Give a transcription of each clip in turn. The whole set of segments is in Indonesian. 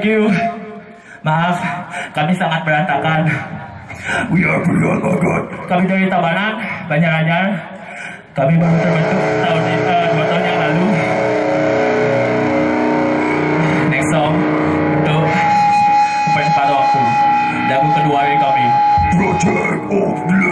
Thank you. Maaf, kami sangat berantakan. We are beyond my God. Kami dari Tabanan, Banjaranyar. Kami baru terbentuk tahun eh, dua tahun yang lalu. Next song untuk mempercepat waktu. Lagu kedua dari kami. Project of Black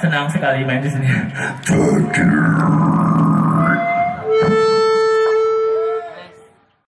senang sekali main di sini.